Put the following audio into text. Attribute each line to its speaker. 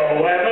Speaker 1: Go